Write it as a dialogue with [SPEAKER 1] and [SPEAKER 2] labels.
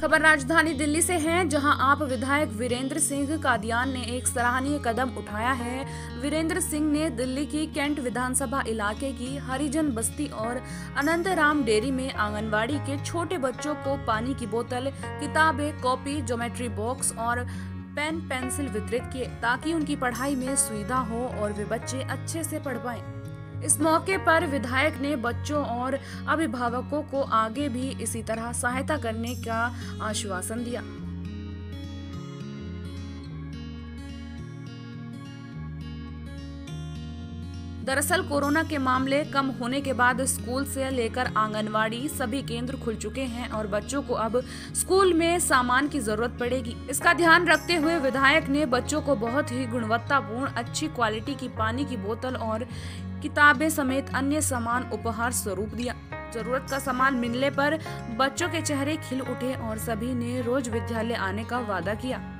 [SPEAKER 1] खबर राजधानी दिल्ली से है, जहाँ आप विधायक वीरेंद्र सिंह कादियान ने एक सराहनीय कदम उठाया है वीरेंद्र सिंह ने दिल्ली की कैंट विधानसभा इलाके की हरिजन बस्ती और अनंत राम डेयरी में आंगनवाड़ी के छोटे बच्चों को पानी की बोतल, किताबें, कॉपी, ज्योमेट्री बॉक्स और पेन पेंसिल वितरित किए, ताकि उनकी पढ़ाई में सुविधा हो और वे बच्चे अच्छे से पढ़ पाएँ। इस मौके पर विधायक ने बच्चों और अभिभावकों को आगे भी इसी तरह सहायता करने का आश्वासन दिया। दरअसल कोरोना के मामले कम होने के बाद स्कूल से लेकर आंगनवाड़ी सभी केंद्र खुल चुके हैं और बच्चों को अब स्कूल में सामान की ज़रूरत पड़ेगी। इसका ध्यान रखते हुए विधायक ने बच्चों को बहुत ही गुणवत्तापूर्ण, अच्छी क्वालिटी की पानी की बोतल और किताबें समेत अन्य सामान उपहार स्वरूप दिया। ज़रूरत का सामान मिलने पर बच्चों के चेहरे खिल उठे और सभी ने रोज विद्यालय आने का वादा किया।